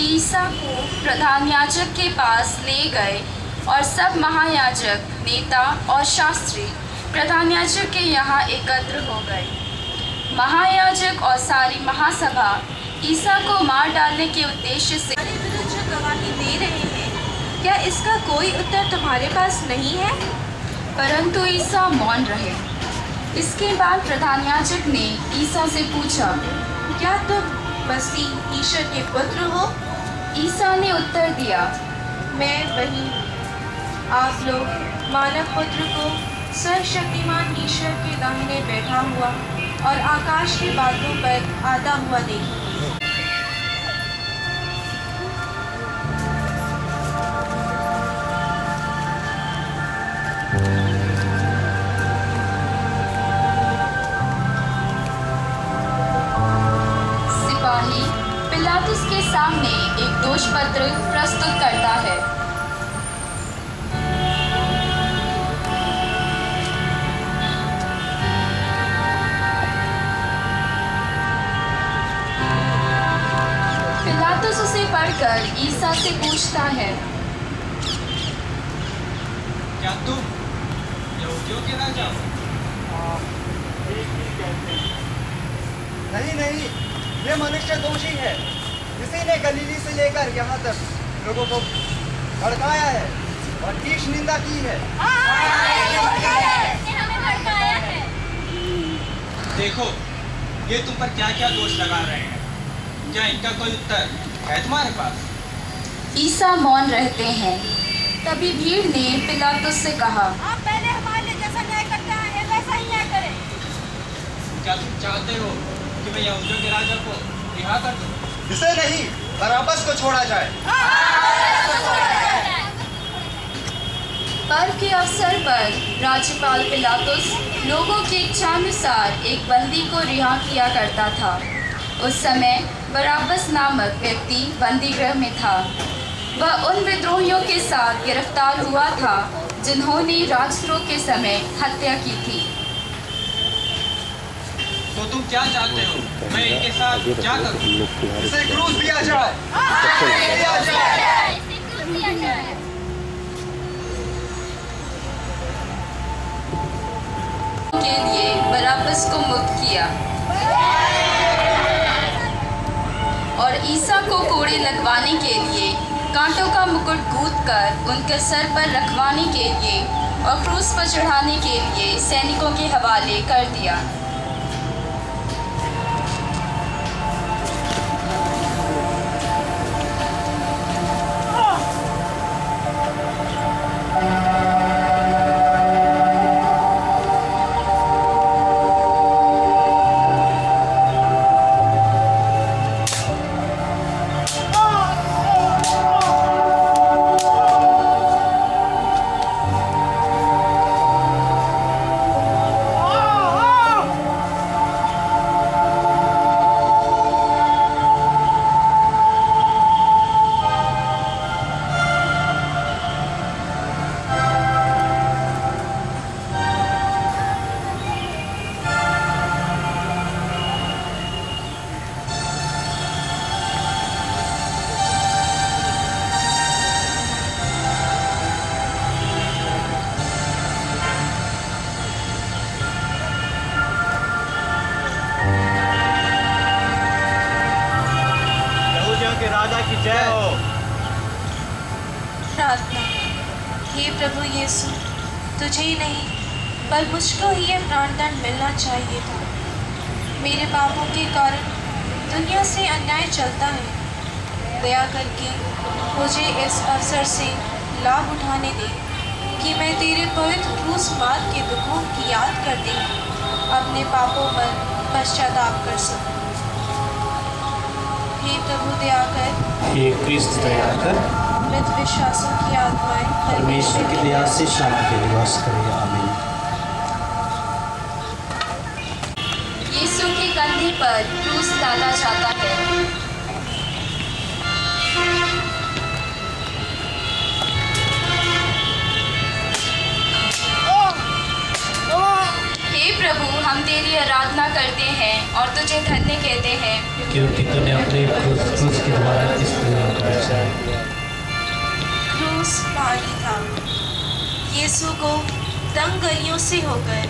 ईसा को प्रधान याजक के पास ले गए और सब महायाजक नेता और शास्त्री प्रधान याजक के यहाँ एकत्र हो गए। महायाजक और सारी महासभा ईसा को मार डालने के उद्देश्य से जो गवाही दे रहे हैं क्या इसका कोई उत्तर तुम्हारे पास नहीं है? परंतु ईसा मौन रहे। इसके बाद प्रधान याजक ने ईसा से पूछा क्या तुम मसीह ईश्वर के पुत्र हो? ईसा ने उत्तर दिया, मैं वही आप लोग मानव पुत्र को सर्वशक्तिमान ईश्वर के दाहिने बैठा हुआ और आकाश की बातों पर आता हुआ देखेंगे उसे पढ़कर ईसा से पूछता है। क्या तुम यहूदियों के राजा हो नहीं नहीं ये मनुष्य दोषी है। इसी ने गलीली से लेकर यहाँ तक लोगों को भड़काया है और तीक्ष निंदा की है। देखो ये तुम पर क्या क्या दोष लगा रहे हैं? क्या इनका कोई उत्तर? है तुम्हारे पास? ईसा मौन रहते हैं। तभी भीड़ ने पिलातुस से कहा आप पहले हमारे लिए जैसा न्याय करते हैं वैसा ही न्याय करें। क्या तुम चाहते हो कि मैं यहूदियों के राजा को रिहा कर दूँ? इसे नहीं बराबस को छोड़ा जाए। पर्व के अवसर पर राज्यपाल पिलातुस लोगों की इच्छानुसार एक बंदी को रिहा किया करता था। उस समय बराबस नामक व्यक्ति बंदी गृह में था। वह उन विद्रोहियों के साथ गिरफ़्तार हुआ था जिन्होंने राजद्रोह के समय हत्या की थी। तो तुम क्या चाहते हो? मैं इनके साथ क्या करूँ? इसे दिया जाए। दिया जाए। के लिए बराबस को मुक्त किया। ईसा को कोड़े लगवाने के लिए, कांटों का मुकुट गूद कर उनके सर पर रखवाने के लिए और क्रूस पर चढ़ाने के लिए सैनिकों के हवाले कर दिया। प्रभु यीशु तुझे ही नहीं पर मुझको ही ये प्राणदंड मिलना चाहिए था। मेरे पापों के कारण दुनिया से अन्याय चलता है। दया करके मुझे इस अवसर से लाभ उठाने दे कि मैं तेरे पवित्र क्रूस मार्ग के दुखों की याद कर करते अपने पापों पर पश्चाताप कर सकूँ। हे प्रभु दया कर। हे दया कर। मृत विश्वासों परमेश्वर की दया से शांति निवास करे आमीन। यीशु के कंधे पर क्रूस डाला जाता है। हे प्रभु हम तेरी आराधना करते हैं और तुझे धन्य कहते हैं। क्योंकि तूने अपने क्रूस के द्वारा इस दुनिया को बचाया। भारी था। यीशु को तंग गलियों से होकर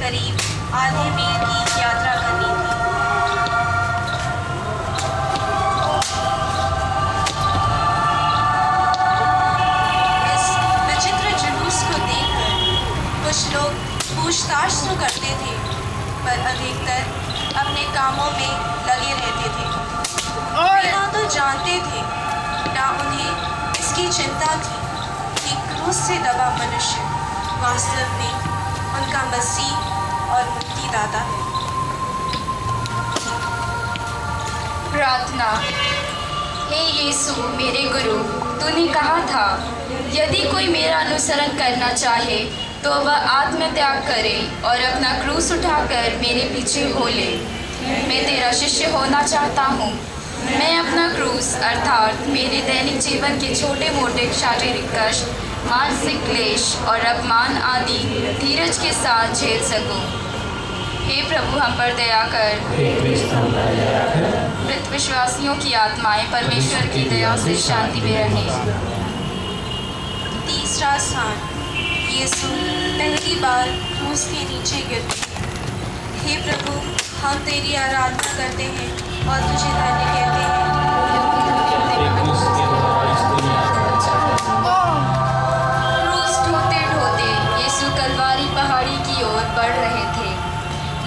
करीब आधे मील की यात्रा करनी थी। इस विचित्र जुलूस को देखकर कुछ लोग पूछताछ तो करते थे पर अधिकतर अपने कामों में लगे रहते थे। वे ना तो जानते थे ना उन्हें इसकी चिंता थी। कि क्रूस से दबा मनुष्य वास्तव में उनका मसीह और मुक्तिदाता है। प्रार्थना, हे यीशु, मेरे गुरु, तूने कहा था, यदि कोई मेरा अनुसरण करना चाहे तो वह आत्मत्याग करे और अपना क्रूस उठाकर मेरे पीछे हो ले। मैं तेरा शिष्य होना चाहता हूँ। मैं अपना क्रूस, अर्थात मेरे दैनिक जीवन के छोटे मोटे शारीरिक कष्ट मानसिक क्लेश और अपमान आदि धीरज के साथ झेल सकूँ। हे प्रभु हम पर दया कर। मृत विश्वासियों की आत्माएँ परमेश्वर की दया से शांति में रहे। तीसरा स्थान यीशु पहली बार क्रूस के नीचे गिरते हैं। हे प्रभु हम तेरी आराधना करते हैं और तुझे धन्य कहते हे।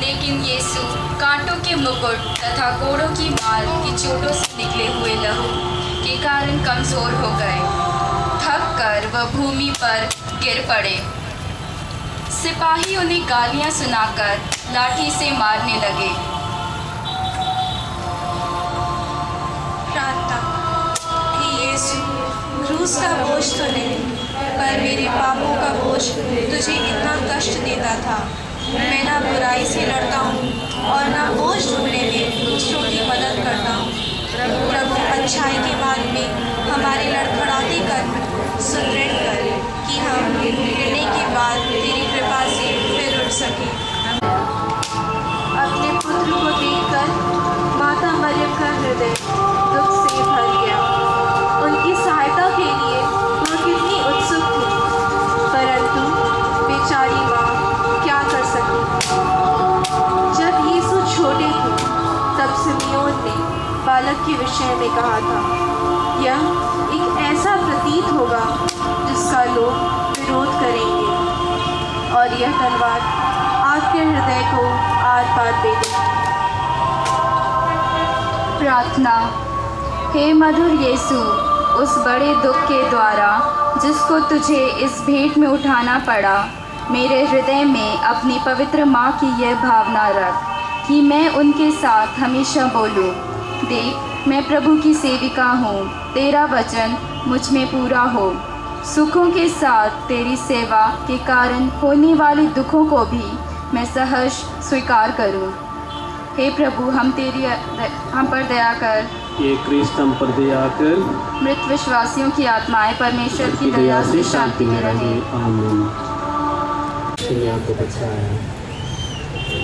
लेकिन यीशु कांटों के मुकुट तथा कोड़ों की मार की चोटों से निकले हुए लहू के कारण कमज़ोर हो गए। थक कर वह भूमि पर गिर पड़े। सिपाही उन्हें गालियाँ सुनाकर लाठी से मारने लगे। क्रूस का बोझ तो नहीं, पर मेरे पापों का बोझ तुझे इतना कष्ट देता था। मैं ना बुराई से लड़ता हूँ और ना बोझ ढूँढने में दूसरों की मदद करता हूँ। प्रभु, अच्छाई के बाद में हमारी लड़खड़ाती कर सुदृढ़ कर कि हम गिरने के बाद तेरी कृपा से फिर उठ सकें। अपने पुत्र को देखकर कहा था। यह एक ऐसा प्रतीत होगा जिसका लोग विरोध करेंगे। और यह तलवार आपके हृदय को आर पार दे प्रार्थना, हे मधुर यीशु, उस बड़े दुख के द्वारा जिसको तुझे इस भेंट में उठाना पड़ा, मेरे हृदय में अपनी पवित्र माँ की यह भावना रख कि मैं उनके साथ हमेशा बोलूँ। देख मैं प्रभु की सेविका हूँ। तेरा वचन मुझमें पूरा हो। सुखों के साथ तेरी सेवा के कारण होने वाले दुखों को भी मैं सहर्ष स्वीकार करूँ। हे प्रभु हम तेरी हम पर दया कर। ये क्रिस्त हम पर दया कर। मृत विश्वासियों की आत्माएँ परमेश्वर की दया से शांति में रहे।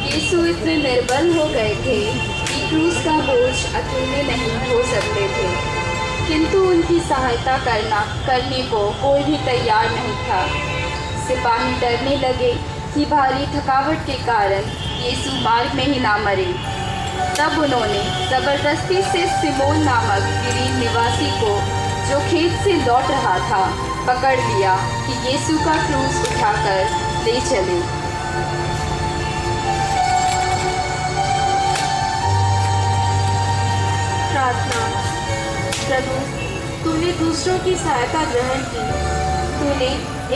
यीशु इतने निर्बल हो गए थे। कि क्रूस का बोझ अकेले नहीं हो सकते थे। किंतु उनकी सहायता करना, करने को कोई भी तैयार नहीं था। सिपाही डरने लगे कि भारी थकावट के कारण यीशु मार्ग में ही ना मरे। तब उन्होंने ज़बरदस्ती से सिमोन नामक गिरीन निवासी को, जो खेत से लौट रहा था, पकड़ लिया कि यीशु का क्रूस उठाकर ले चले। प्रार्थना। प्रभु, तूने दूसरों की सहायता ग्रहण की। तूने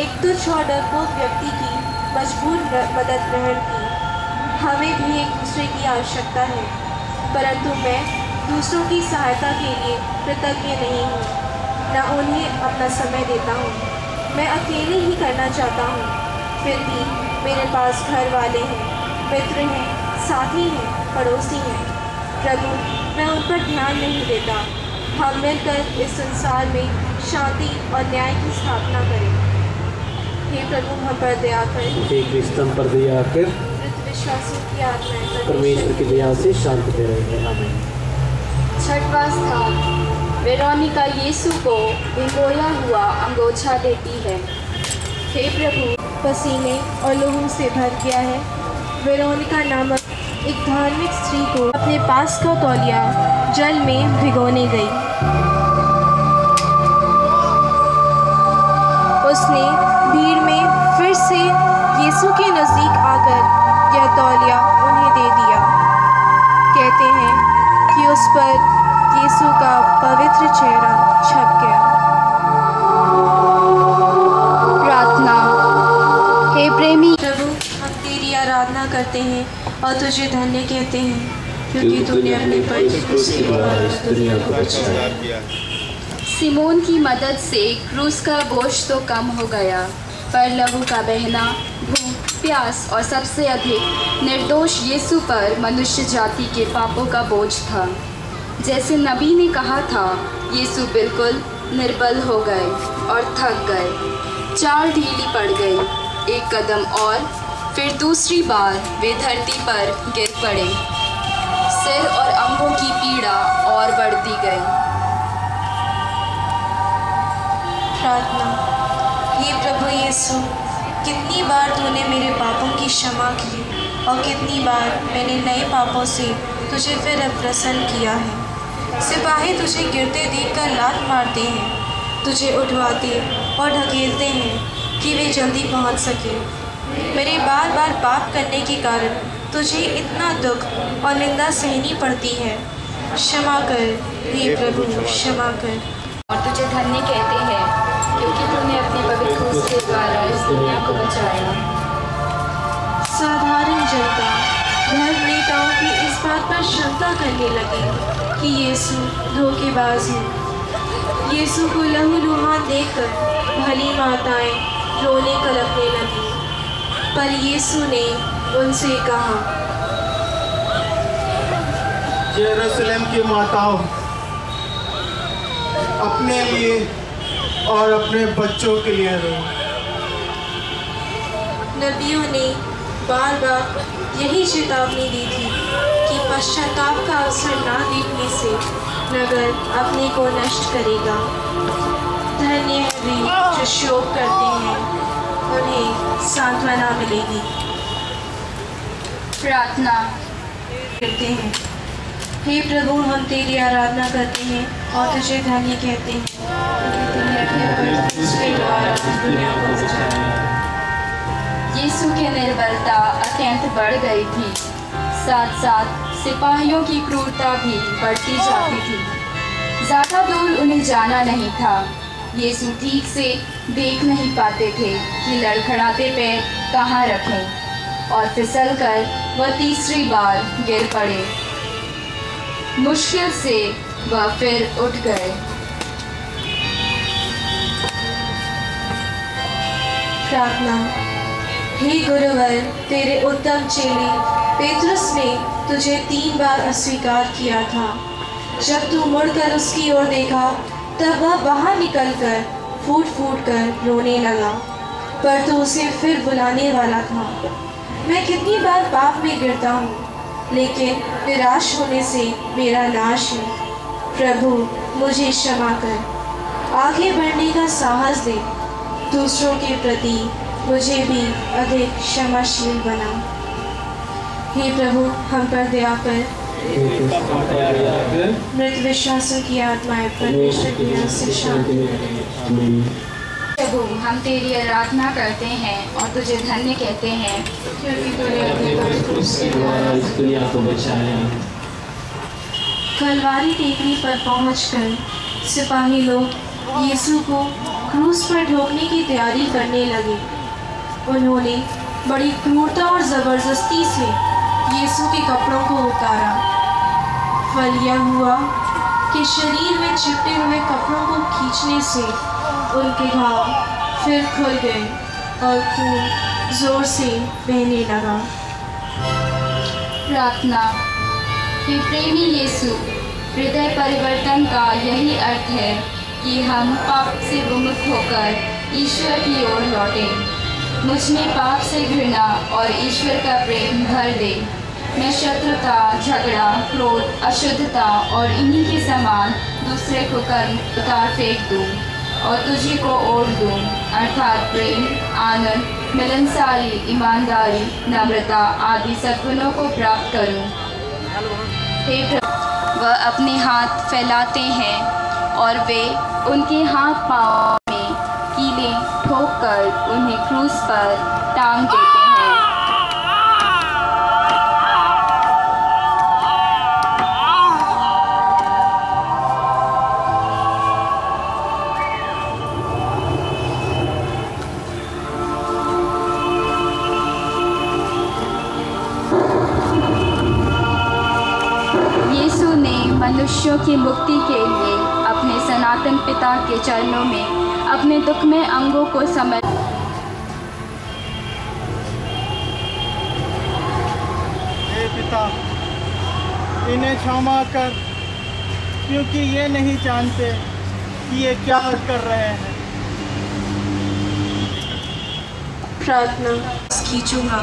एक तुच्छ और डरपोक व्यक्ति की मजबूर मदद ग्रहण की। हमें भी एक दूसरे की आवश्यकता है, परंतु मैं दूसरों की सहायता के लिए कृतज्ञ नहीं हूँ, न उन्हें अपना समय देता हूँ। मैं अकेले ही करना चाहता हूँ। फिर भी मेरे पास घर वाले हैं, मित्र हैं, साथी हैं, पड़ोसी हैं। प्रभु मैं उन पर ध्यान नहीं देता। हम मिलकर इस संसार में शांति और न्याय की स्थापना करें। हे प्रभु हम पर दया करें। हे क्रिस्त पर दया कर। विश्वासों की आत्माएँ परमेश्वर की दया से शांति में रहे आमीन। छठवास था वेरोनिका यीशु को भिगोया हुआ अंगोछा देती है। हे प्रभु पसीने और लोहू से भर गया है। वेरोनिका नामक एक धार्मिक स्त्री को अपने पास का तौलिया जल में भिगोने गई। उसने भीड़ में फिर से यीशु के नज़दीक आकर यह तौलिया उन्हें दे दिया। कहते हैं कि उस पर यीशु का पवित्र चेहरा छप गया। आराधना करते हैं और तुझे धन्य कहते हैं क्योंकि तूने अपने परिचित से दुनिया को बचाया। सिमोन की मदद से क्रूस का बोझ तो कम हो गया पर लहू का बहना भूख प्यास और सबसे अधिक निर्दोष यीशु पर मनुष्य जाति के पापों का बोझ था। जैसे नबी ने कहा था यीशु बिल्कुल निर्बल हो गए और थक गए चाल ढीली पड़ गई एक कदम और फिर दूसरी बार वे धरती पर गिर पड़े। सिर और अंगों की पीड़ा और बढ़ती गई। प्रार्थना, हे प्रभु यीशु, कितनी बार तूने मेरे पापों की क्षमा की और कितनी बार मैंने नए पापों से तुझे फिर अप्रसन्न किया है। सिपाही तुझे गिरते देखकर लात मारते हैं, तुझे उठवाते और ढकेलते हैं कि वे जल्दी पहुँच सके। मेरे बार बार पाप करने के कारण तुझे इतना दुख और निंदा सहनी पड़ती है। क्षमा कर हे प्रभु क्षमा कर। और तुझे धन्य कहते हैं क्योंकि तूने अपने पवित्र के द्वारा इस दुनिया को बचाया। साधारण जनता धर्म नेताओं की इस बात पर शंका करने लगी कि यीशु धोखेबाज है। यीशु को लहू लुहान देखकर भली माताएँ रोने कलपने लगी। पर यीशु ने उनसे कहा यरूशलेम की माताओं अपने लिए और अपने बच्चों के लिए रो नबियों ने बार बार यही चेतावनी दी थी कि पश्चाताप का अवसर ना देखने से नगर अपने को नष्ट करेगा। धन्य वे जो शोक करते हैं। उन्हें सांत्वना मिलेगी। प्रार्थना करते हैं। हे प्रभु, हम तेरी आराधना करते हैं और तुझे धन्य कहते हैं। यीशु की निर्बलता अत्यंत बढ़ गई थी। साथ साथ सिपाहियों की क्रूरता भी बढ़ती जाती थी। ज़्यादा दूर उन्हें जाना नहीं था। यीशु ठीक से देख नहीं पाते थे कि लड़खड़ाते पैर कहाँ रखें। और फिसल कर वह तीसरी बार गिर पड़े। मुश्किल से वह फिर उठ गए। प्रार्थना, हे गुरुवर, तेरे उत्तम चेले, पेतरुस ने तुझे तीन बार अस्वीकार किया था। जब तू मुड़कर उसकी ओर देखा, तब वह बाहर निकलकर फूट फूट कर रोने लगा, पर तो उसे फिर बुलाने वाला था। मैं कितनी बार पाप में गिरता हूँ, लेकिन निराश होने से मेरा नाश है। प्रभु, मुझे क्षमा कर। आगे बढ़ने का साहस दे। दूसरों के प्रति मुझे भी अधिक क्षमाशील बना। हे प्रभु, हम पर दया कर। मृत प्रभु हम तेरी आराधना करते हैं और तुझे धन्य कहते हैं कलवारी टेकरी पर पहुंचकर सिपाही लोग यीशु को क्रूस पर ढोकने की तैयारी करने लगे उन्होंने बड़ी क्रूरता और ज़बरदस्ती से यीशु के कपड़ों को उतारा। फल यह हुआ, कि शरीर में छिपे हुए कपड़ों को खींचने से उनके घाव फिर खुल गए और खून ज़ोर से बहने लगा। प्रार्थना कि प्रेमी यीशु, हृदय परिवर्तन का यही अर्थ है कि हम पाप से विमुख होकर ईश्वर की ओर लौटें। मुझमें पाप से घृणा और ईश्वर का प्रेम भर दे। मैं शत्रुता, झगड़ा, क्रोध, अशुद्धता और इन्हीं के समान दूसरे को कर्म, उतार फेंक दूँ और तुझे को ओढ़ दूँ। अर्थात प्रेम, आनंद, मिलनसारी, ईमानदारी, नम्रता आदि सद्गुणों को प्राप्त करूँ। वह अपने हाथ फैलाते हैं और वे उनके हाथ पाँव में कीले ठोक कर उन्हें क्रूस पर टांग देते हैं। मनुष्यों की मुक्ति के लिए अपने सनातन पिता के चरणों में अपने दुख में अंगों को समर्पित पिता इन्हें क्षमा कर क्योंकि ये नहीं जानते कि ये क्या कर रहे हैं। प्रार्थना खींचूँगा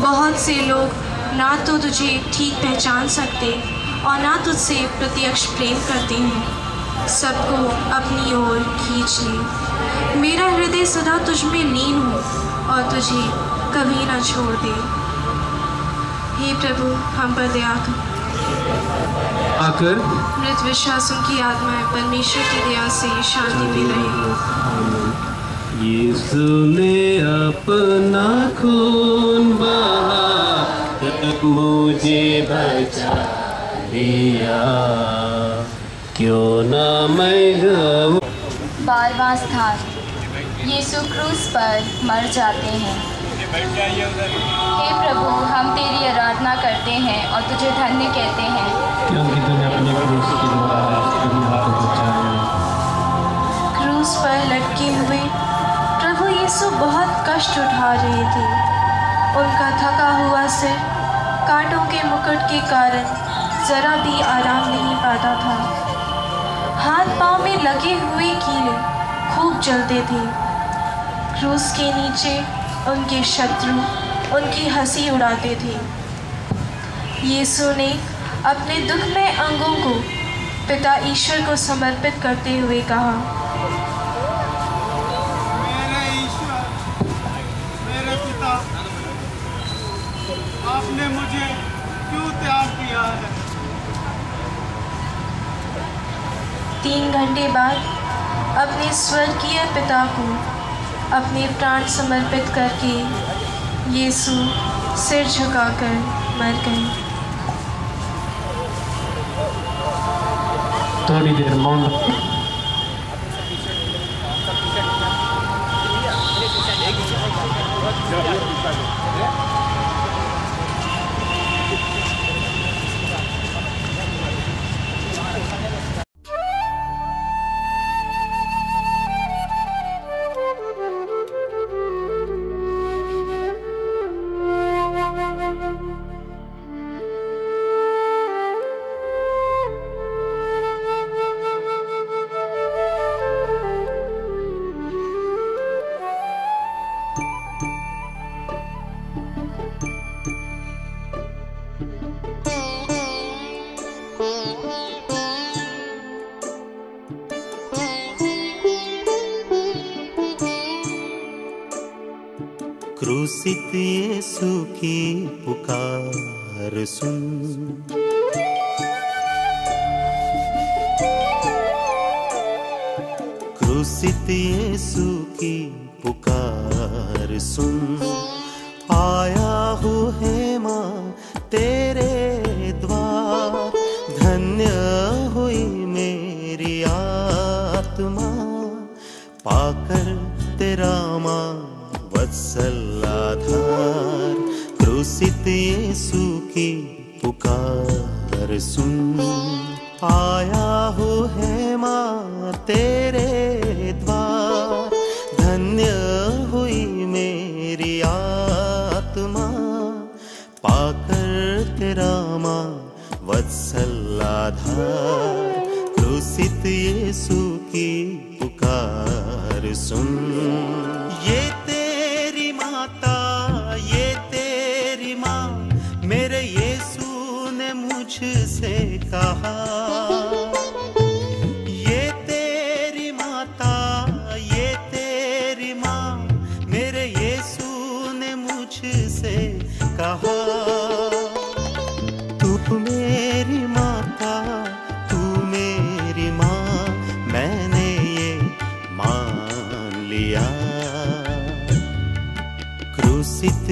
बहुत से लोग ना तो तुझे ठीक पहचान सकते और ना तुझसे प्रत्यक्ष प्रेम करते हैं। सबको अपनी ओर खींच ले। मेरा हृदय सदा तुझ में लीन हो और तुझे कभी ना छोड़ दे। हे प्रभु हम पर दया कर। आकर मृत विश्वासों की आत्माएँ परमेश्वर की दया से शांति में रहे। यीशु ने अपना खून बहा। मुझे बचा। लिया क्यों ना मैं गऊं बारवां स्थान यीशु क्रूस पर मर जाते हैं। हे प्रभु हम तेरी आराधना करते हैं और तुझे धन्य कहते हैं। क्योंकि तूने अपने क्रूस के द्वारा क्रूस पर लटके हुए प्रभु यीशु बहुत कष्ट उठा रहे थे। उनका थका हुआ सिर कांटों के मुकुट के कारण जरा भी आराम नहीं पाता था। हाथ पाँव में लगे हुए कीड़े खूब जलते थे। क्रूस के नीचे उनके शत्रु उनकी हँसी उड़ाते थे। यीशु ने अपने दुख में अंगों को पिता ईश्वर को समर्पित करते हुए कहा, मेरे पिता, आपने मुझे तीन घंटे बाद अपने स्वर्गीय पिता को अपने प्राण समर्पित करके यीशु सिर झुकाकर मर गए। थोड़ी देर मौन क्रूसित यीशु की पुकार सुन। क्रूसित यीशु की पुकार सुन। आया हूँ है आधार क्रूसित यीशु की पुकार सुन। आया हूँ है माँ तेरे द्वार, धन्य हुई मेरी आत्मा। पाकर तेरा माँ वत्सल आधार क्रूसित यीशु की पुकार सुन। कहा, ये तेरी माता, ये तेरी माँ, मेरे यीशु ने मुझसे कहा, तू मेरी माता, तू मेरी माँ, मैंने ये मान लिया। क्रूसित